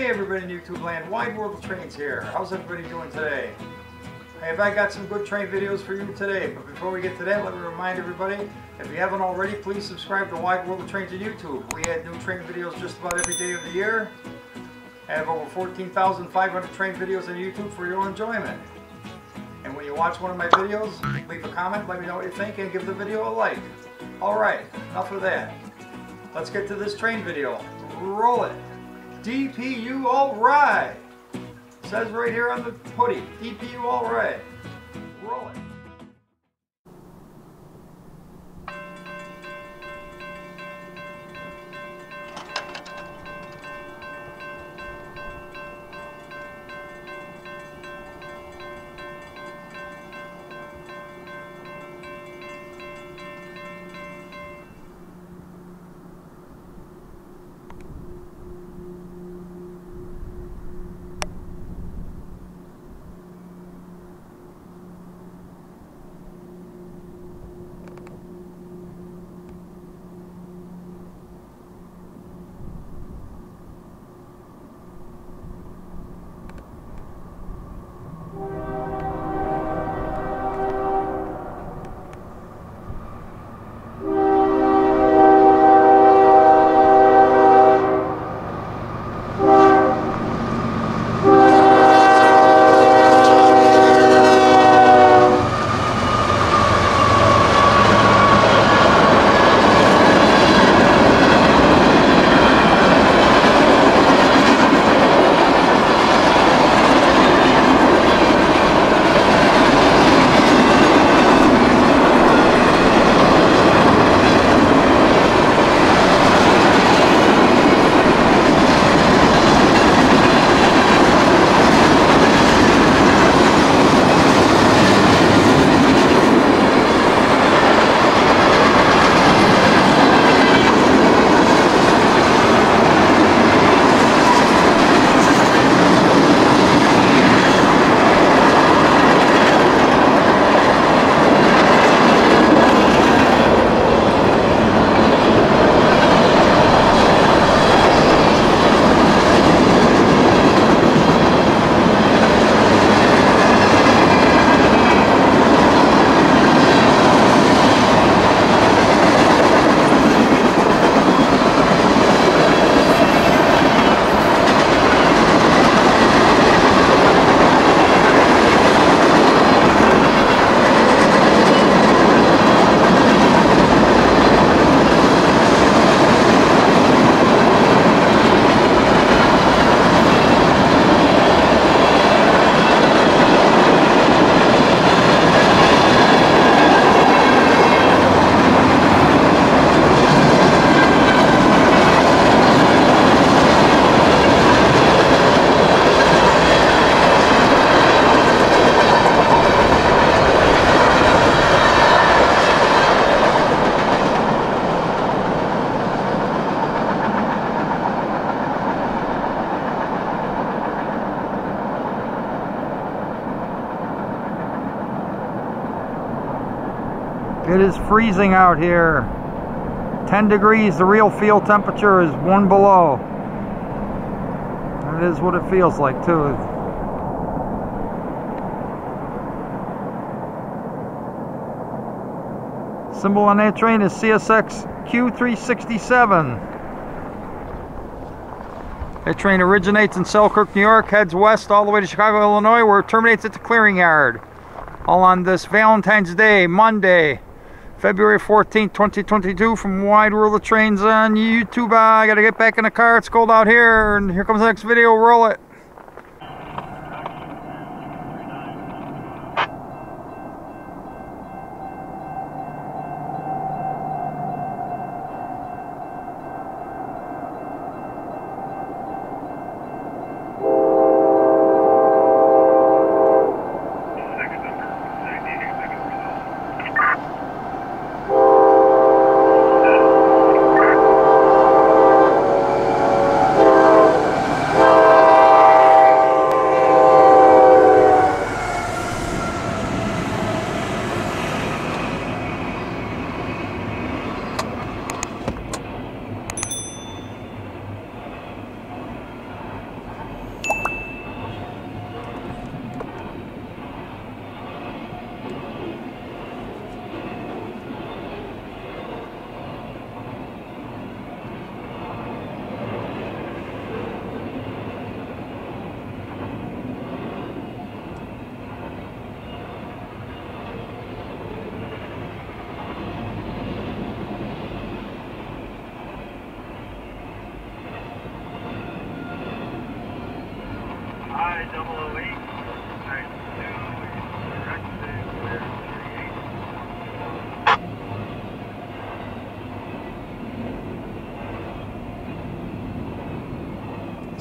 Hey everybody in YouTube land, Wide World of Trains here. How's everybody doing today? Hey, have I got some good train videos for you today? But before we get to that, let me remind everybody, if you haven't already, please subscribe to Wide World of Trains on YouTube. We add new train videos just about every day of the year. I have over 14,500 train videos on YouTube for your enjoyment. And when you watch one of my videos, leave a comment, let me know what you think, and give the video a like. Alright, enough of that. Let's get to this train video. Roll it. DPU all right. Says right here on the hoodie, DPU all right. Roll it. It is freezing out here. 10 degrees, the real feel temperature is one below. It is what it feels like too. Symbol on that train is CSX Q367. That train originates in Selkirk, New York, heads west all the way to Chicago, Illinois, where it terminates at the clearing yard. All on this Valentine's Day, Monday, February 14th, 2022 from Wide World of Trains on YouTube. I gotta get back in the car. It's cold out here. And here comes the next video. Roll it.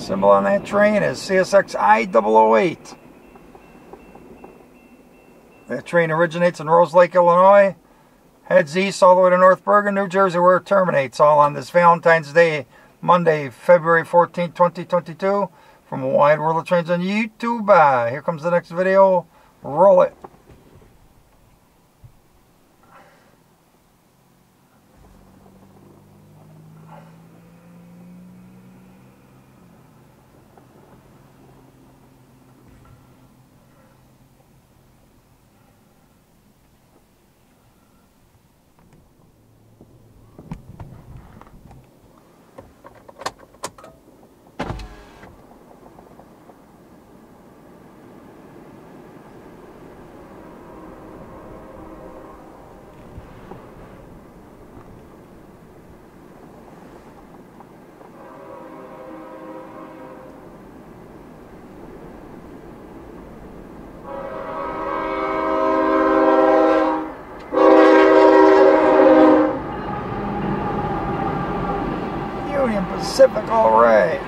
Symbol on that train is CSX I-008. That train originates in Rose Lake, Illinois, heads east all the way to North Bergen, New Jersey, where it terminates, all on this Valentine's Day, Monday, February 14, 2022, from wide world of trains on YouTube. Uh, here comes the next video. Roll it. Pacific, all right.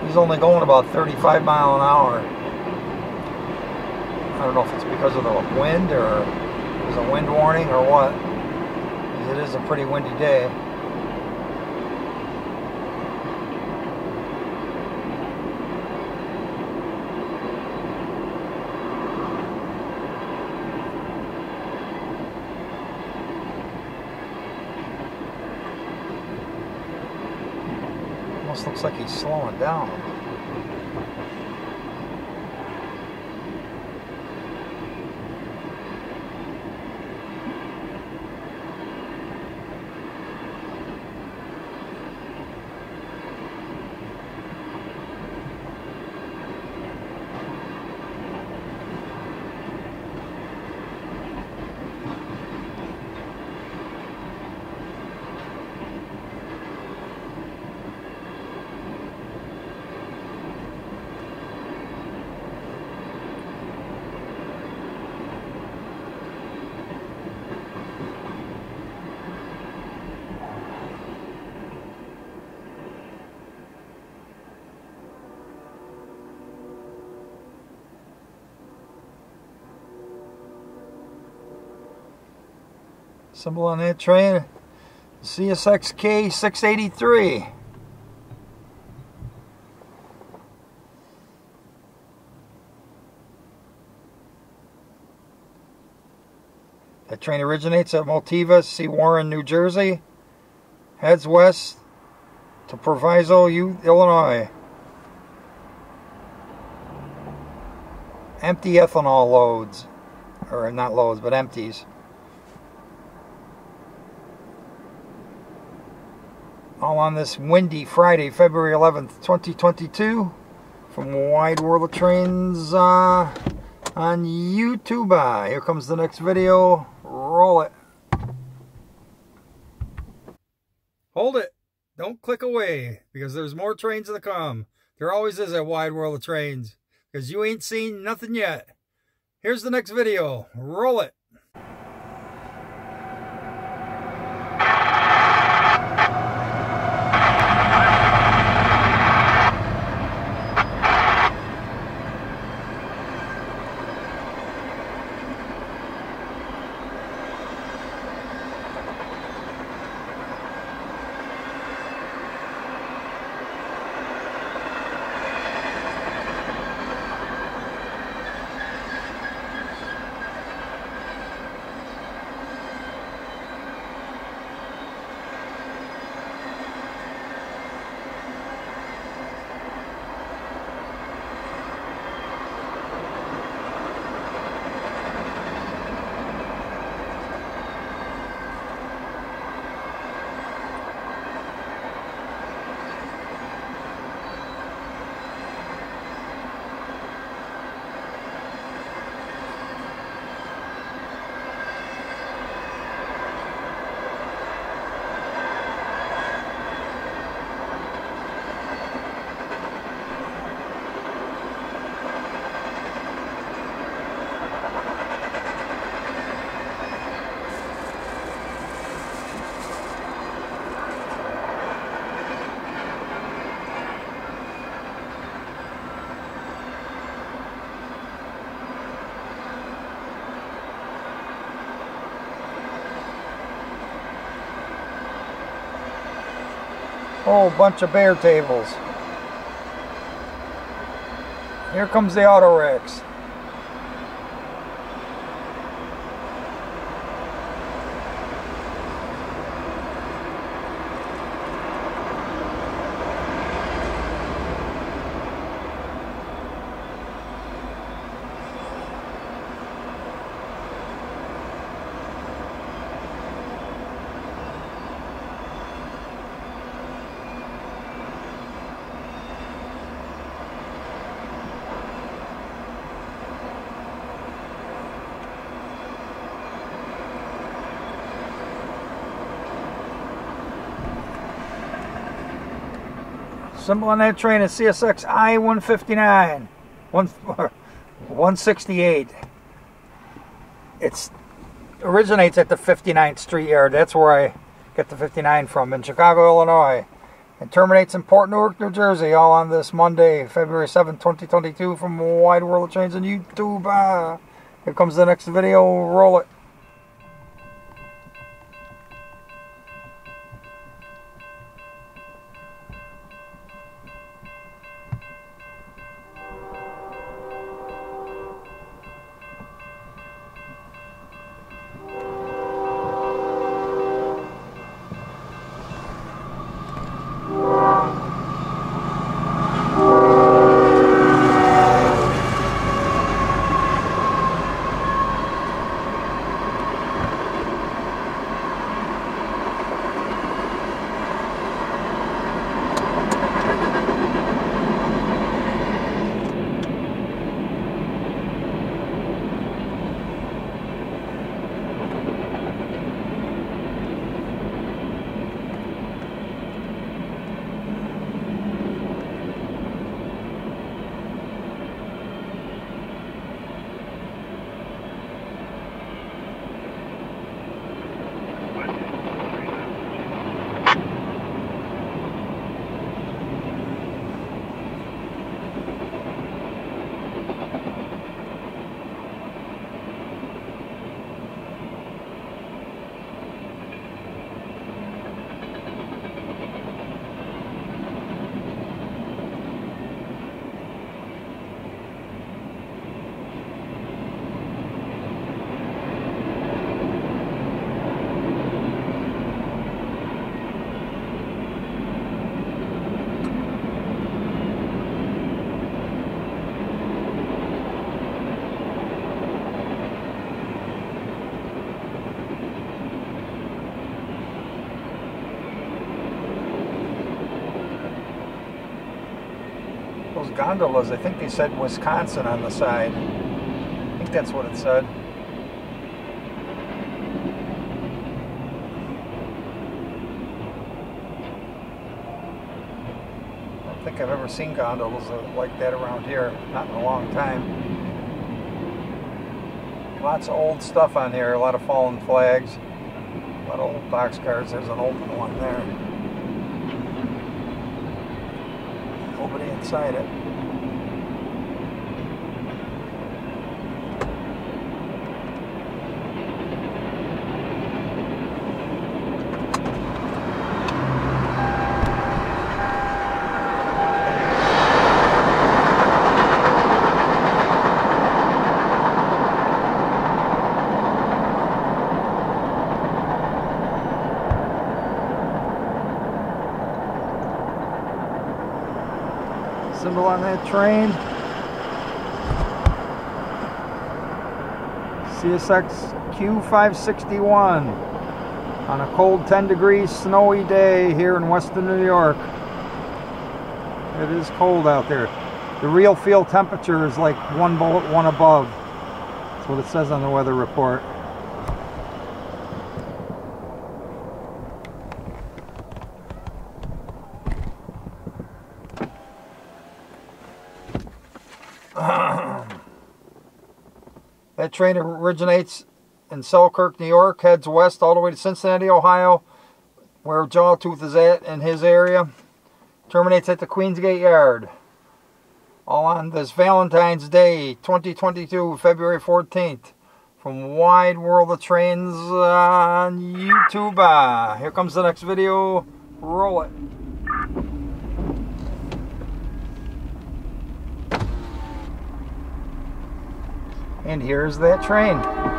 He's only going about 35 mile an hour. I don't know if it's because of the wind or there's a wind warning or what. It is a pretty windy day. Almost looks like he's slowing down. Symbol on that train, CSXK 683. That train originates at Motiva, Sewaren, New Jersey, heads west to Proviso, U- Illinois. Empty ethanol loads, or not loads, but empties. All on this windy Friday, February 11th, 2022, from Wide World of Trains uh, on YouTube. Uh, here comes the next video. Roll it. Hold it. Don't click away because there's more trains to come. There always is a Wide World of Trains because you ain't seen nothing yet. Here's the next video. Roll it. Whole bunch of bear tables. Here comes the autoracks. Symbol on that train is CSX I-159, 168. It's originates at the 59th Street Yard. That's where I get the 59 from in Chicago, Illinois. And terminates in Port Newark, New Jersey, all on this Monday, February 7, 2022 from Wide World of Trains on YouTube. Uh, here comes the next video. Roll it. Gondolas, I think they said Wisconsin on the side. I think that's what it said. I don't think I've ever seen gondolas like that around here. Not in a long time. Lots of old stuff on here. A lot of fallen flags. A lot of old boxcars. There's an open one there. Nobody inside it. Symbol on that train. CSX Q561 on a cold 10 degrees snowy day here in western New York. It is cold out there. The real feel temperature is like one below, one above. That's what it says on the weather report. Train originates in Selkirk, New York, heads west all the way to Cincinnati, Ohio, where Jawtooth is at in his area. Terminates at the Queensgate Yard. All on this Valentine's Day, 2022, February 14th. From Wide World of Trains on YouTube. Uh, here comes the next video. Roll it. And here's that train.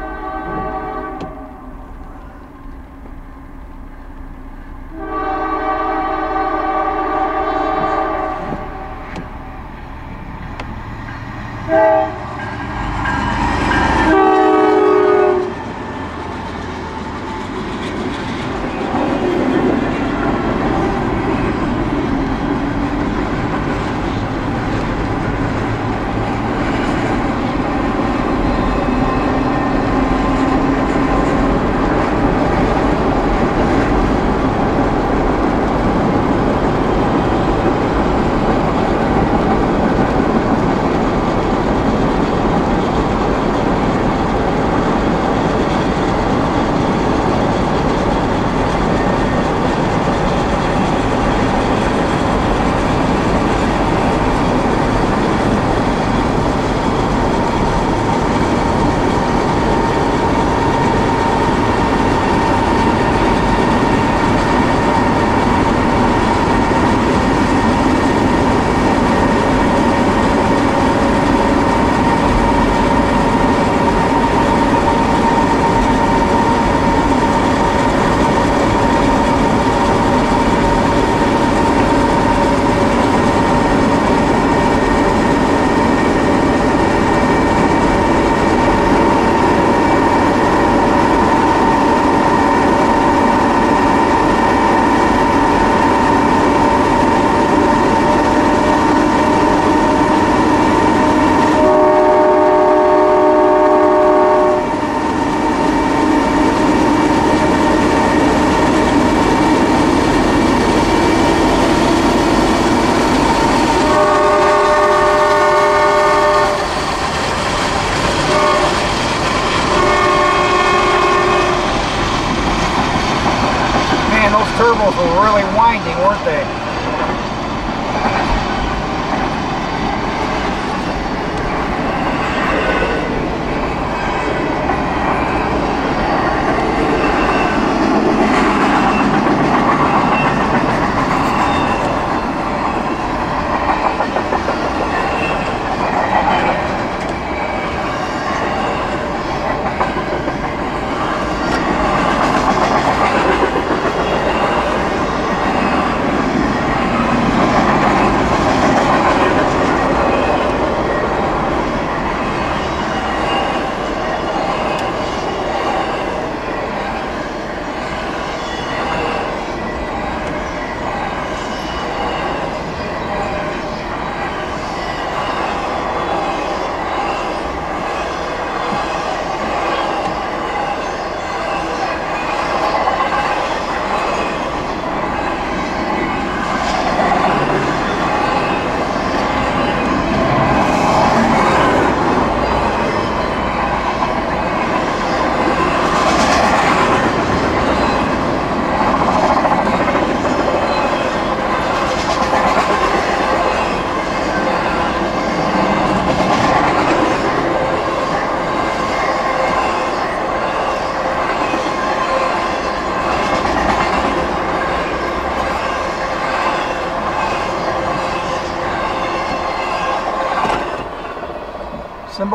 Winding,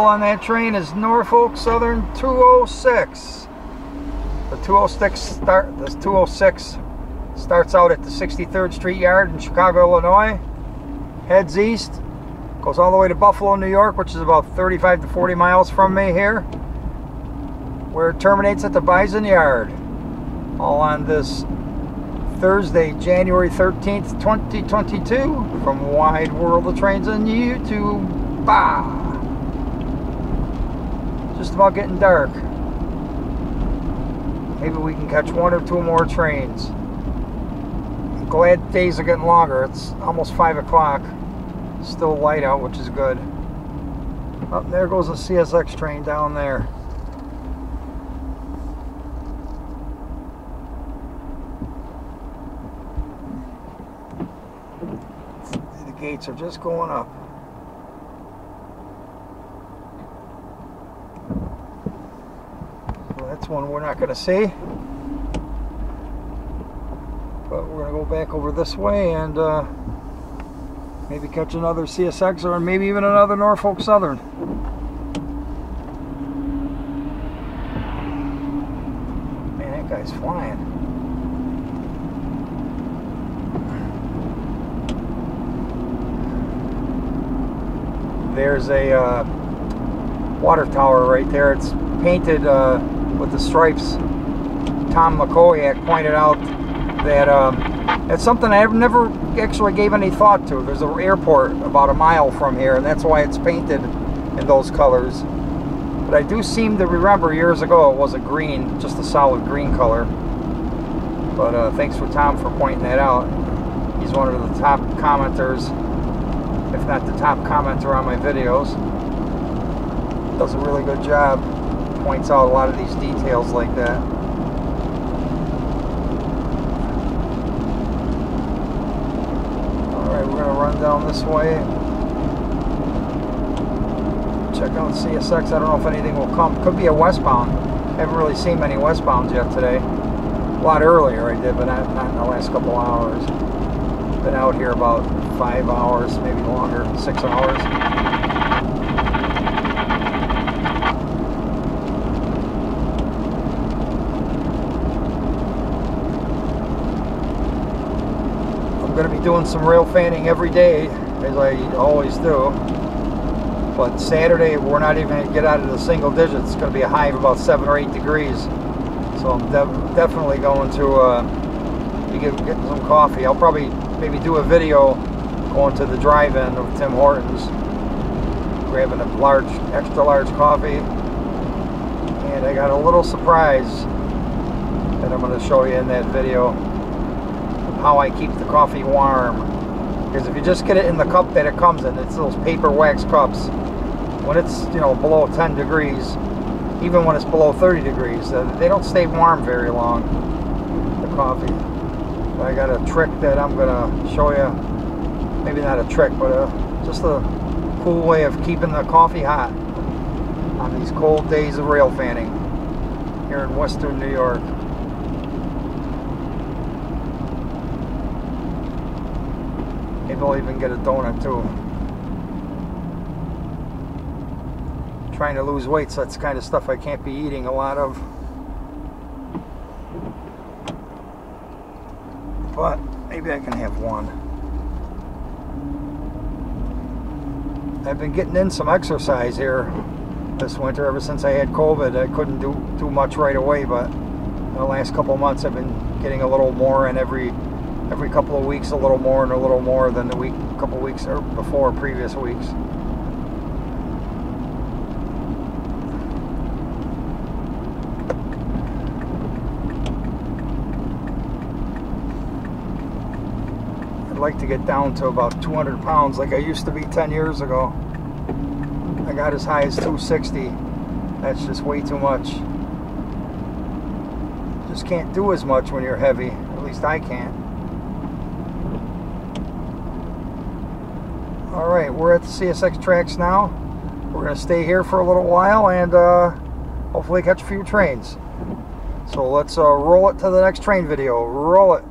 on that train is Norfolk Southern 206. The 206 start the 206 starts out at the 63rd Street Yard in Chicago, Illinois. Heads east, goes all the way to Buffalo, New York, which is about 35 to 40 miles from me here. Where it terminates at the Bison Yard. All on this Thursday, January 13th, 2022 from Wide World of Trains on YouTube. Bah! Just about getting dark. Maybe we can catch one or two more trains. I'm glad days are getting longer. It's almost 5 o'clock. Still light out, which is good. Up there goes a CSX train down there. The gates are just going up. That's one we're not going to see. But we're going to go back over this way and uh, maybe catch another CSX or maybe even another Norfolk Southern. Man, that guy's flying. There's a uh, water tower right there. It's painted uh, with the stripes. Tom McCoyak pointed out that um, it's something I never actually gave any thought to. There's an airport about a mile from here, and that's why it's painted in those colors. But I do seem to remember years ago it was a green, just a solid green color. But uh, thanks for Tom for pointing that out. He's one of the top commenters, if not the top commenter on my videos. Does a really good job. Points out a lot of these details like that. Alright, we're going to run down this way. Check out CSX. I don't know if anything will come. Could be a westbound. Haven't really seen many westbounds yet today. A lot earlier I did, but not, not in the last couple hours. Been out here about five hours, maybe longer, six hours. I'm going to be doing some rail fanning every day, as I always do. But Saturday, we're not even going to get out of the single digits. It's going to be a high of about 7 or 8 degrees. So I'm de definitely going to uh, be get, getting some coffee. I'll probably maybe do a video going to the drive-in of Tim Hortons, grabbing a large, extra large coffee. And I got a little surprise that I'm going to show you in that video how I keep the coffee warm. Because if you just get it in the cup that it comes in, it's those paper wax cups. When it's, you know, below 10 degrees, even when it's below 30 degrees, uh, they don't stay warm very long, the coffee. But I got a trick that I'm going to show you. Maybe not a trick, but a, just a cool way of keeping the coffee hot on these cold days of rail fanning here in western New York. I'll even get a donut too. Trying to lose weight, so that's kind of stuff I can't be eating a lot of. But maybe I can have one. I've been getting in some exercise here this winter ever since I had COVID. I couldn't do too much right away, but the last couple months I've been getting a little more in every every couple of weeks a little more and a little more than the week couple weeks or before previous weeks. I'd like to get down to about 200 pounds like I used to be 10 years ago. I got as high as 260. That's just way too much. Just can't do as much when you're heavy. At least I can't. Alright, we're at the CSX tracks now. We're going to stay here for a little while and uh, hopefully catch a few trains. So let's uh, roll it to the next train video. Roll it.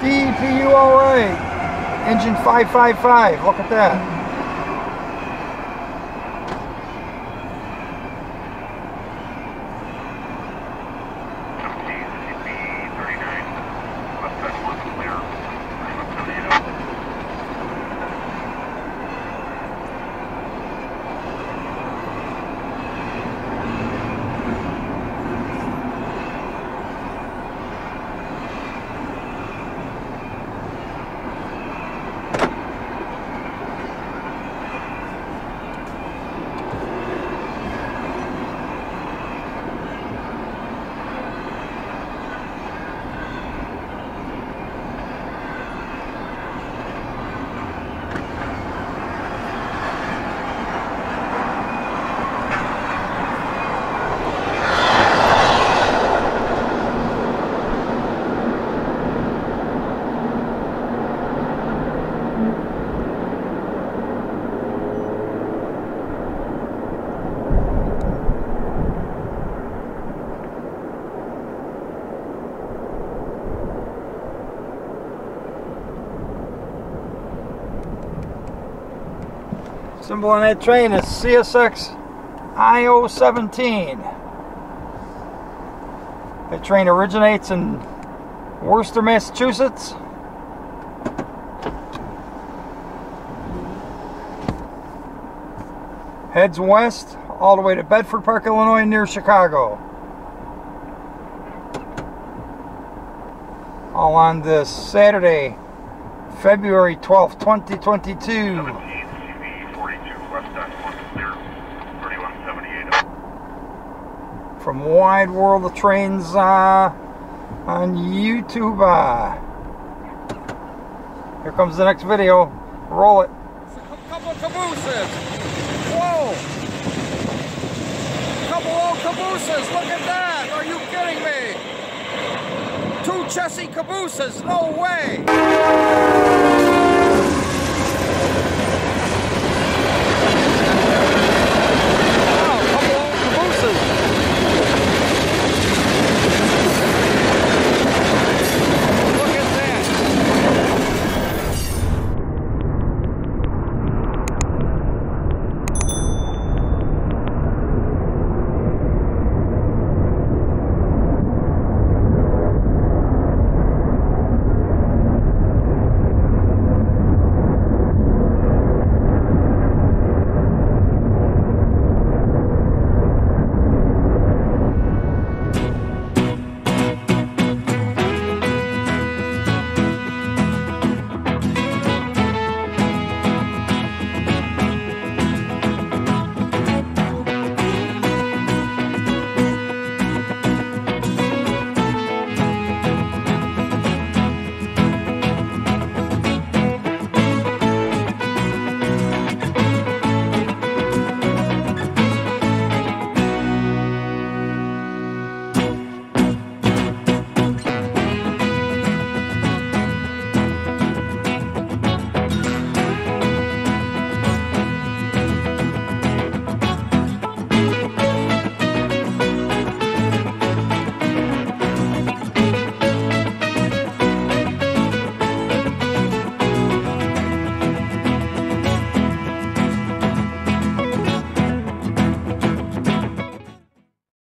DPU all right. Engine 555. Look at that. Symbol on that train is CSX IO17. The train originates in Worcester, Massachusetts. Heads west all the way to Bedford Park, Illinois, near Chicago. All on this Saturday, February 12th, 2022. From Wide World of Trains uh, on YouTube. Uh. Here comes the next video. Roll it. A couple cabooses. Whoa! Couple old cabooses. Look at that. Are you kidding me? Two Chessie cabooses. No way.